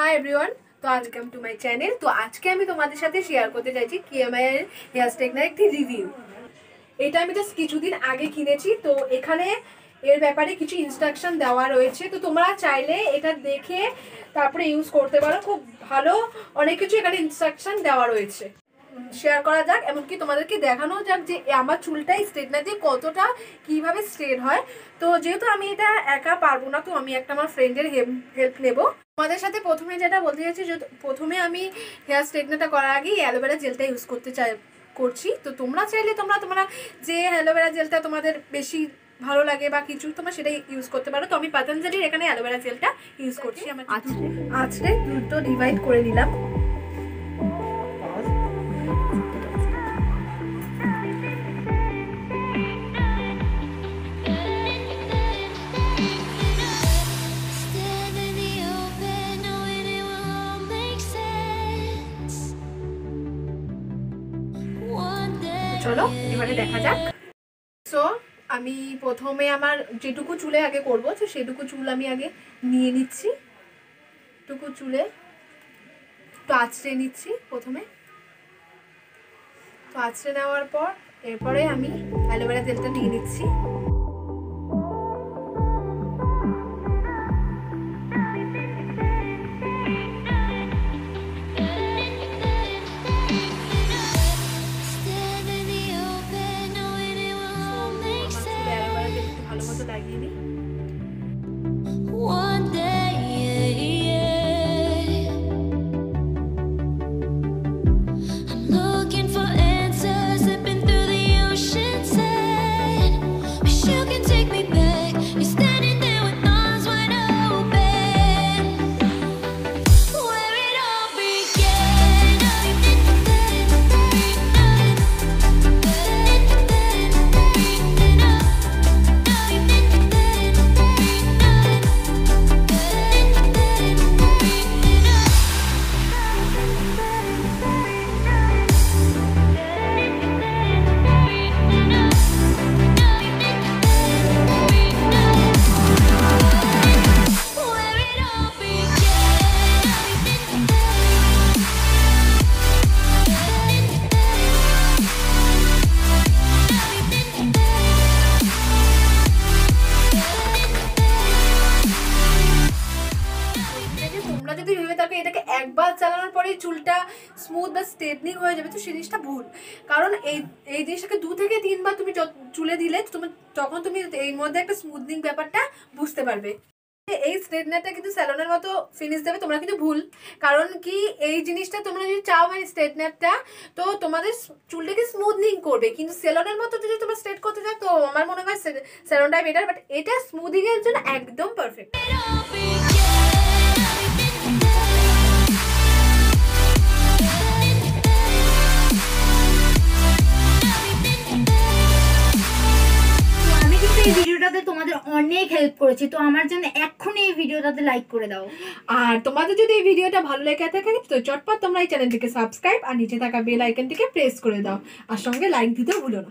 High everyone তো welcome to my channel তো আজকে আমি তোমাদের সাথে শেয়ার করতে চাইছি কিএমআই এর হেয়ার স্ট্রেটনার একটি রিভিউ এটা আমি জাস্ট কিছুদিন আগে কিনেছি, তো এখানে এর ব্যাপারে কিছু ইনস্ট্রাকশন দেওয়া রয়েছে। তো তোমরা চাইলে এটা দেখে তারপরে ইউজ করতে পারো। খুব ভালো, অনেক কিছু এখানে ইনস্ট্রাকশন দেওয়া রয়েছে। শেয়ার করা যাক এমনকি তোমাদেরকে দেখানো যাক যে আমার চুলটাই স্ট্রেটনার দিয়ে কতটা কীভাবে স্ট্রেট হয়। তো যেহেতু আমি এটা একা পারব না তো আমি একটা আমার ফ্রেন্ডের হেল্প নেব। তোমাদের সাথে প্রথমে যেটা বলতে চাইছি যে প্রথমে আমি হেয়ার স্ট্রেটনারটা করার আগেই অ্যালোভেরা জেলটা ইউজ করতে চাই করছি। তো তোমরা চাইলে তোমরা তোমরা যে অ্যালোভেরা জেলটা তোমাদের বেশি ভালো লাগে বা কিছু তোমরা সেটাই ইউজ করতে পারো। তো আমি পাতঞ্জলির এখানে অ্যালোভেরা জেলটা ইউজ করছি। আমার আছড়ে আছড়ে দুটো ডিভাইড করে নিলাম। চলো, এবারে দেখা যাক। সো আমি প্রথমে আমার যেটুকু চুলে আগে করব, তো সেটুকু চুল আমি আগে নিয়ে নিচ্ছি। টুকু চুলে একটু আঁচড়ে নিচ্ছি প্রথমে। তো আঁচড়ে নেওয়ার পর, এরপরে আমি অ্যালোভেরা তেলটা নিয়ে নিচ্ছি। একবার চালানোর পরেই চুলটা স্মুথ বা স্ট্রেটনিং হয়ে যাবে, তো সেই জিনিসটা ভুল। কারণ এই এই জিনিসটাকে দু থেকে তিনবার তুমি চুলে দিলে তুমি, তখন তুমি এর মধ্যে একটা স্মুথনিং ব্যাপারটা বুঝতে পারবে। এই স্ট্রেটনারটা কিন্তু স্যালনের মতো ফিনিশ দেবে, তোমরা কিন্তু ভুল। কারণ কি, এই জিনিসটা তোমরা যদি চাও মানে স্ট্রেটনারটা তো তোমাদের চুলটাকে স্মুথনিং করবে। কিন্তু সেলনের মতো যদি তোমরা স্ট্রেট করতে চাও তো আমার মনে হয় স্যালনটাই বেটার বাট এটা স্মুথিং এর জন্য একদম পারফেক্ট এই ভিডিওটাতে তোমাদের অনেক হেল্প করেছি, তো আমার জন্য এখনই এই ভিডিওটাতে লাইক করে দাও। আর তোমাদের যদি এই ভিডিওটা ভালো লেগে থাকে, তো চটপট তোমরা এই চ্যানেলটিকে সাবস্ক্রাইব আর নিচে থাকা বেল আইকনটিকে প্রেস করে দাও। আর সঙ্গে লাইক দিতেও ভুলো না।